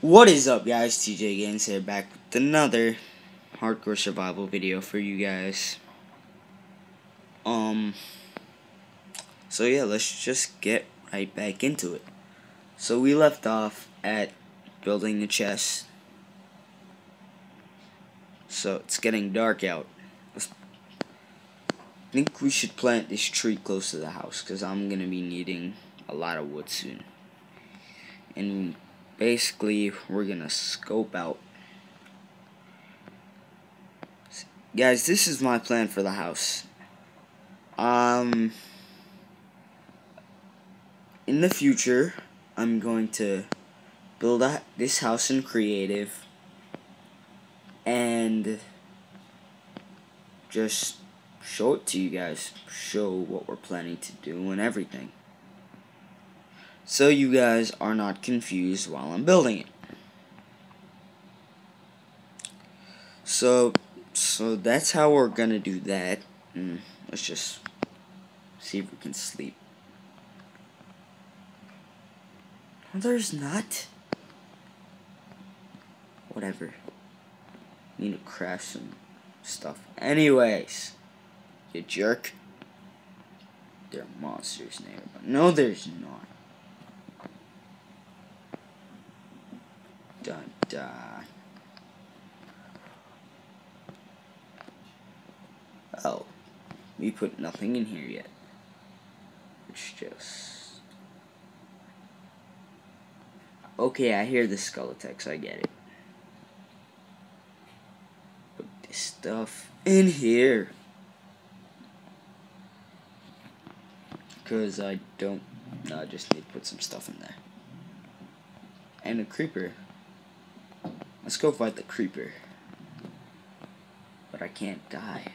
What is up guys, TJ Games here back with another hardcore survival video for you guys. Um, so yeah, let's just get right back into it. So we left off at building the chest. So it's getting dark out. I think we should plant this tree close to the house because I'm going to be needing a lot of wood soon. And basically we're gonna scope out. Guys this is my plan for the house. Um in the future I'm going to build a, this house in creative and just show it to you guys. Show what we're planning to do and everything so you guys are not confused while I'm building it. So, so that's how we're gonna do that. Mm, let's just see if we can sleep. there's not. Whatever. Need to craft some stuff. Anyways, you jerk. There are monsters nearby. No, there's not. Dun, dun. Oh, we put nothing in here yet. It's just... Okay, I hear the Skeleteks, I get it. Put this stuff in here. Because I don't... No, I just need to put some stuff in there. And a creeper. Let's go fight the creeper. But I can't die.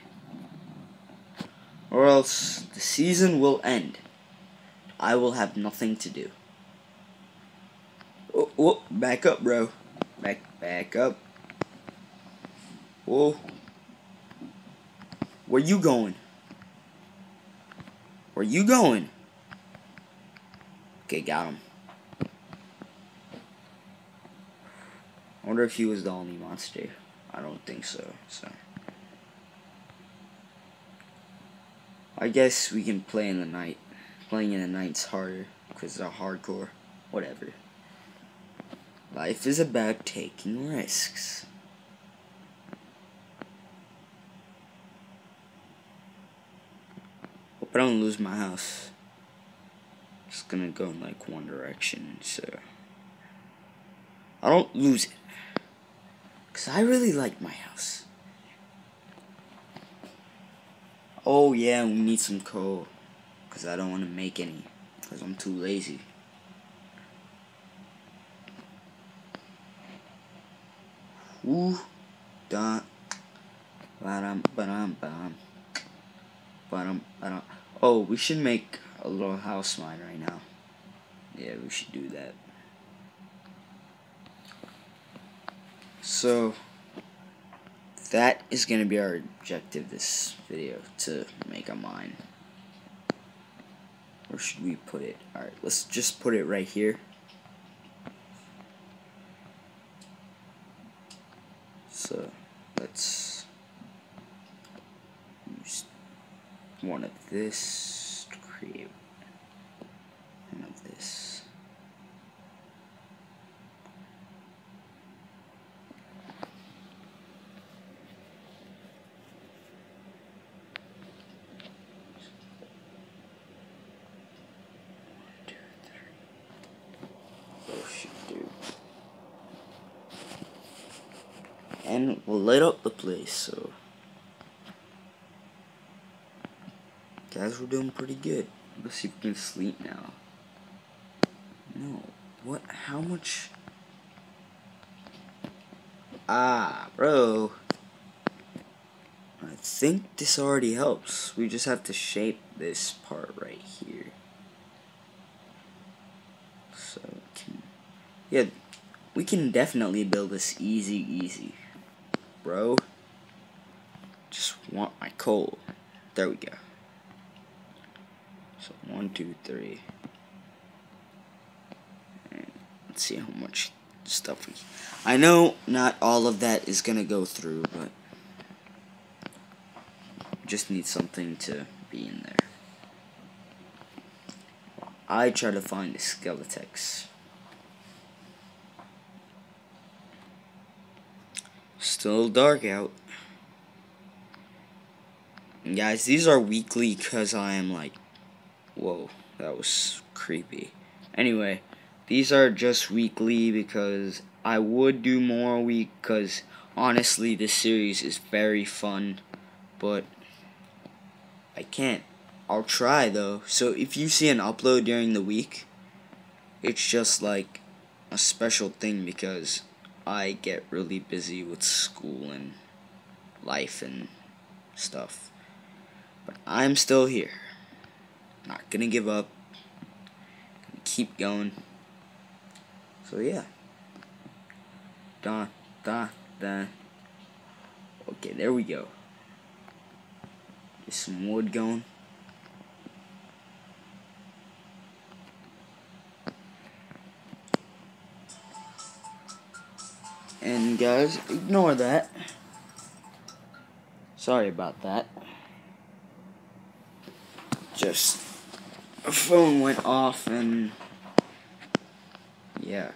Or else the season will end. I will have nothing to do. Oh, whoa, back up, bro. Back, back up. Whoa. Where you going? Where you going? Okay, got him. I wonder if he was the only monster. I don't think so, so. I guess we can play in the night. Playing in the night's harder, because it's a hardcore. Whatever. Life is about taking risks. Hope I don't lose my house. It's gonna go in like one direction, so. I don't lose it. Because I really like my house. Oh yeah, we need some coal. Because I don't want to make any. Because I'm too lazy. Ooh. Da. Ba-dum, ba-dum, ba-dum. Ba-dum, ba-dum. Oh, we should make a little house mine right now. Yeah, we should do that. So, that is going to be our objective this video, to make a mine. Where should we put it? Alright, let's just put it right here. So, let's use one of this to create one of this. And we'll light up the place so. Guys we're doing pretty good. Let's see if we can sleep now. No what how much? Ah bro. I think this already helps. We just have to shape this part right here. So can, yeah we can definitely build this easy easy bro. Just want my coal. There we go. So one, two, three. And let's see how much stuff. we. I know not all of that is gonna go through, but just need something to be in there. I try to find the Skeletex. Still dark out. And guys, these are weekly because I am like, whoa, that was creepy. Anyway, these are just weekly because I would do more a week because honestly, this series is very fun, but I can't. I'll try though. So if you see an upload during the week, it's just like a special thing because I get really busy with school and life and stuff. But I'm still here. Not gonna give up. Gonna keep going. So yeah. Da da da. Okay, there we go. Get some wood going. And guys, ignore that. Sorry about that. Just a phone went off and yeah.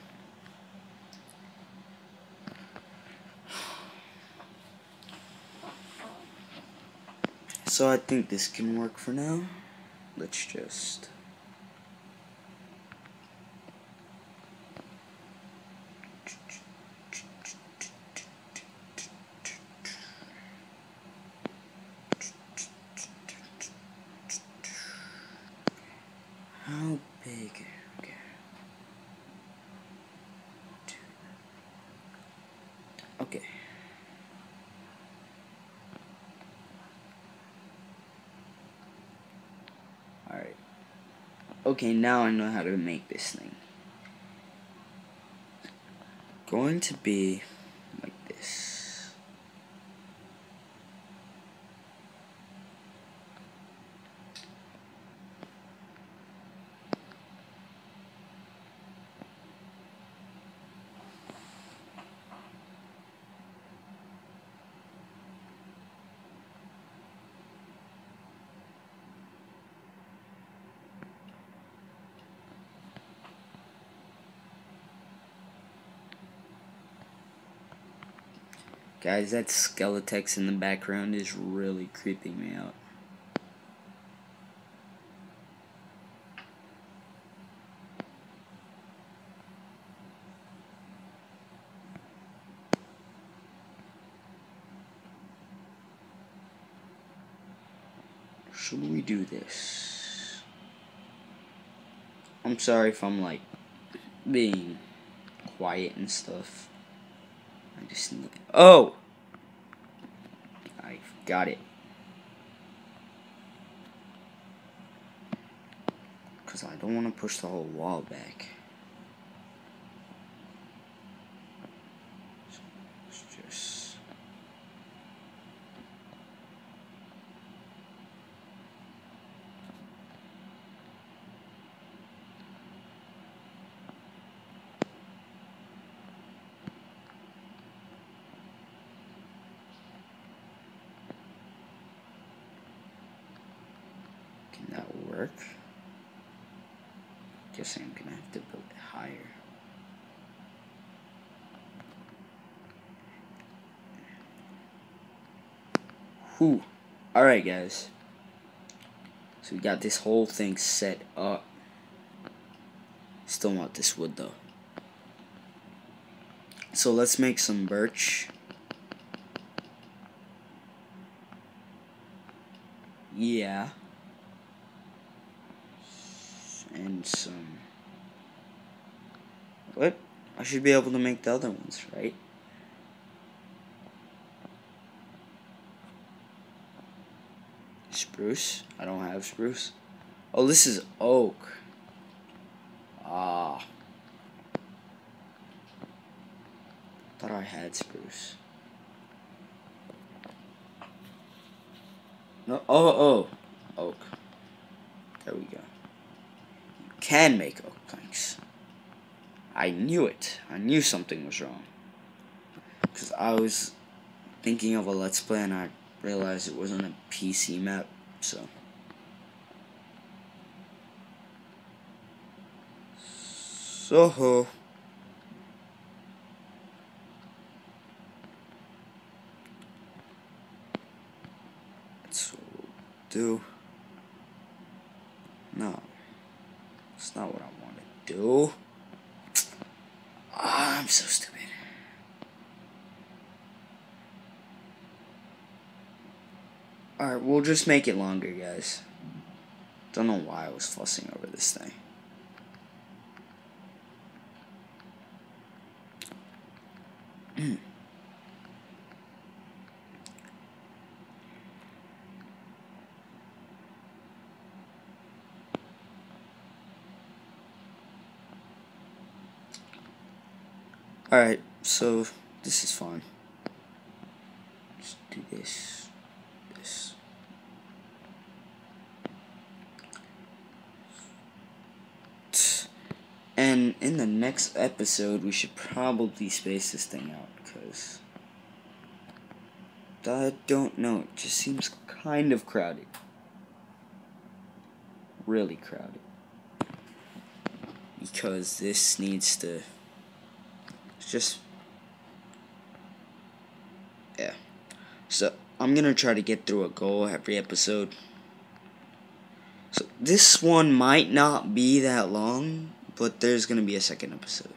So I think this can work for now. Let's just How big? Okay. Okay. Alright. Okay, now I know how to make this thing. Going to be like this. Guys, that Skeletex in the background is really creeping me out. Should we do this? I'm sorry if I'm like being quiet and stuff. I just need. Oh! I got it. Because I don't want to push the whole wall back. So let's just. Can that work? Guess I'm gonna have to build it higher. Whew. Alright, guys. So we got this whole thing set up. Still want this wood, though. So let's make some birch. Yeah. And some. What? I should be able to make the other ones, right? Spruce? I don't have spruce. Oh, this is oak. Ah. Thought I had spruce. No. Oh, oh. Oak. There we go. You can make oak planks. I knew it. I knew something was wrong. Because I was thinking of a Let's Play and I realized it wasn't a PC map, so. So. That's what we'll do. No. It's not what Oh, I'm so stupid. Alright, we'll just make it longer, guys. Don't know why I was fussing over this thing. Hmm. Alright, so this is fine. Let's do this. This. And in the next episode, we should probably space this thing out because I don't know. It just seems kind of crowded. Really crowded. Because this needs to just yeah. So I'm gonna try to get through a goal every episode. So this one might not be that long, but there's gonna be a second episode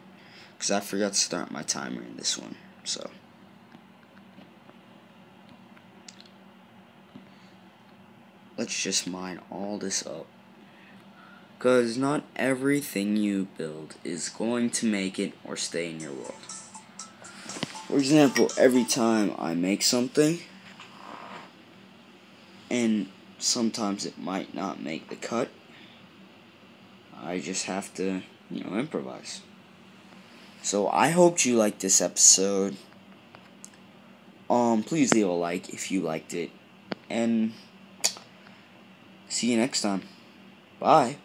because I forgot to start my timer in this one. So. Let's just mine all this up. Because not everything you build is going to make it or stay in your world. For example, every time I make something, and sometimes it might not make the cut, I just have to, you know, improvise. So I hope you liked this episode. Um, please leave a like if you liked it. And see you next time. Bye.